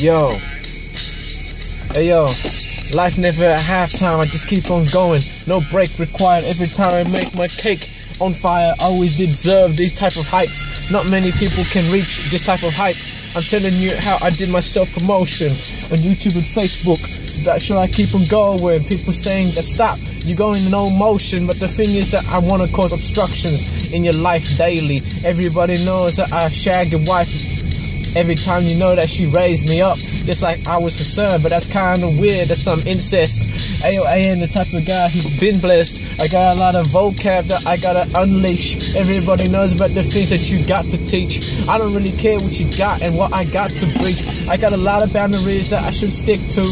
Yo. Hey yo. Life never at halftime, I just keep on going. No break required every time I make my cake on fire. I always deserve these type of heights. Not many people can reach this type of height. I'm telling you how I did my self promotion on YouTube and Facebook. That should I keep on going? People saying that stop, you're going in no motion. But the thing is that I want to cause obstructions in your life daily. Everybody knows that I shagged your wife every time you know that she raised me up, just like I was son. But that's kind of weird. That's some incest. ALLURN, the type of guy who's been blessed. I got a lot of vocab that I gotta unleash. Everybody knows about the things that you got to teach. I don't really care what you got and what I got to preach. I got a lot of boundaries that I should stick to.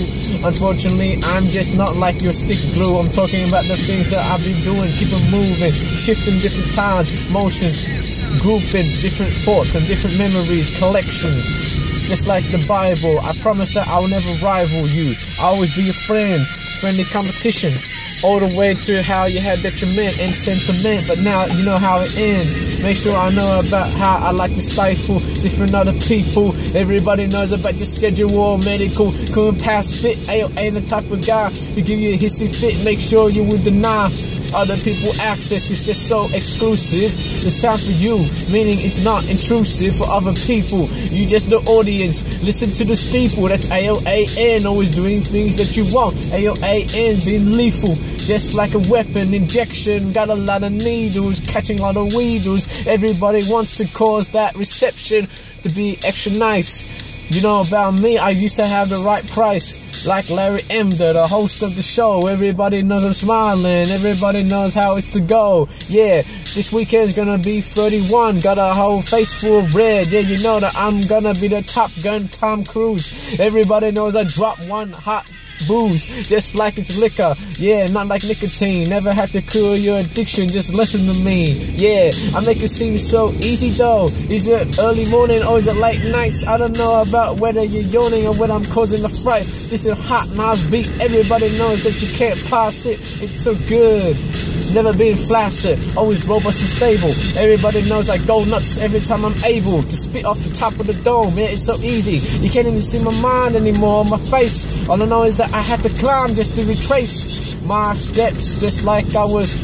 Unfortunately, I'm just not like your stick glue. I'm talking about the things that I've been doing, keep them moving, shifting different times, motions, grouping different thoughts and different memories, collections. Just like the Bible, I promise that I'll never rival you. I'll always be your friend, friendly competition. All the way to how you had detriment and sentiment, but now you know how it ends. Make sure I know about how I like to stifle different other people. Everybody knows about your schedule medical. Couldn't pass fit. Ayo, ain't the type of guy to give you a hissy fit. Make sure you will deny other people access. It's just so exclusive. The sound for you, meaning it's not intrusive for other people. You just the audience. Listen to the steeple. That's ALLURN. Always doing things that you want. ALLURN being lethal. Just like a weapon injection. Got a lot of needles. Catching a lot of Weedles. Everybody wants to cause that reception to be extra nice. You know about me, I used to have the right price. Like Larry Emdur, the host of the show. Everybody knows I'm smiling. Everybody knows how it's to go. Yeah, this weekend's gonna be 31. Got a whole face full of red. Yeah, you know that I'm gonna be the Top Gun Tom Cruise. Everybody knows I drop one hot booze, just like it's liquor. Yeah, not like nicotine. Never have to cure your addiction, just listen to me. Yeah, I make it seem so easy though. Is it early morning or is it late nights? I don't know about whether you're yawning or whether I'm causing a fright. This is hot Nas beat. Everybody knows that you can't pass it. It's so good. Never been flaccid, always robust and stable. Everybody knows I go nuts every time I'm able to spit off the top of the dome. Yeah, it's so easy. You can't even see my mind anymore, my face. All I know is that I had to climb just to retrace my steps, just like I was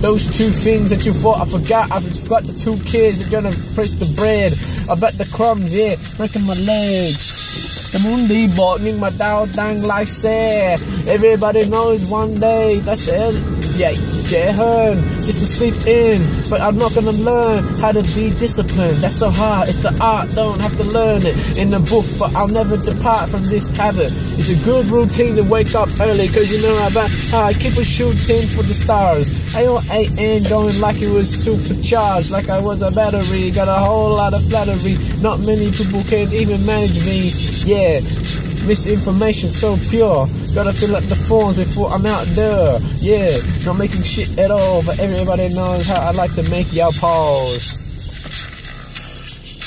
those two things that you thought I forgot. I forgot the two kids that gonna press the bread. I bet the crumbs, yeah, breaking my legs. The muốn đi bộ nhưng mà tao đang lái xe Everybody knows one day that's sẽ trễ hơn Just to sleep in. But I'm not gonna learn how to be disciplined. That's so hard, it's the art, don't have to learn it. In the book But I'll never depart from this habit. It's a good routine to wake up early Cause you know about how I keep a shooting for the stars. I ALLURN going like it was supercharged Like I was a battery, got a whole lot of flattery. Not many people can even manage me. Yeah, misinformation so pure Gotta fill up the forms before I'm out there. Yeah, not making shit at all But everybody knows how I like to make y'all pause